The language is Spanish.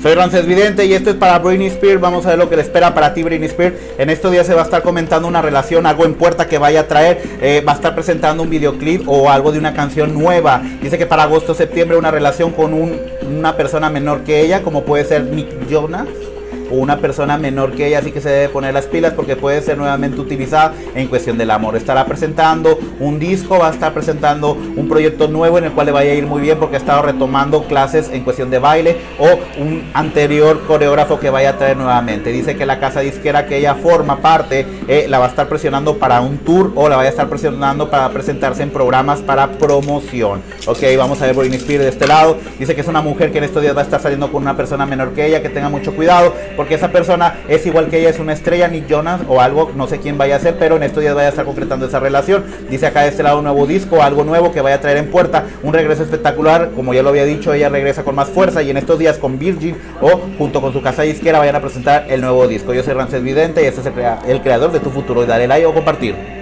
Soy Rances Vidente y esto es para Britney Spears. Vamos a ver lo que le espera para ti, Britney Spears. En estos días se va a estar comentando una relación, algo en puerta que vaya a traer. Eh, va a estar presentando un videoclip o algo de una canción nueva. Dice que para agosto, septiembre, una relación con una persona menor que ella, como puede ser Nick Jonas o una persona menor que ella, así que se debe poner las pilas porque puede ser nuevamente utilizada en cuestión del amor. Estará presentando un disco, va a estar presentando un proyecto nuevo en el cual le vaya a ir muy bien porque ha estado retomando clases en cuestión de baile o un anterior coreógrafo que vaya a traer nuevamente. Dice que la casa disquera que ella forma parte eh, la va a estar presionando para un tour o la vaya a estar presionando para presentarse en programas para promoción. Ok, vamos a ver Britney Spears de este lado. Dice que es una mujer que en estos días va a estar saliendo con una persona menor que ella, que tenga mucho cuidado porque esa persona es igual que ella, es una estrella, Nick Jonas o algo, no sé quién vaya a ser, pero en estos días vaya a estar concretando esa relación. Dice acá de este lado un nuevo disco, algo nuevo que vaya a traer en puerta, un regreso espectacular, como ya lo había dicho, ella regresa con más fuerza y en estos días con Virgin o junto con su casa disquera vayan a presentar el nuevo disco. Yo soy Rances Vidente y este es el, creador de tu futuro. Y dale like o compartir.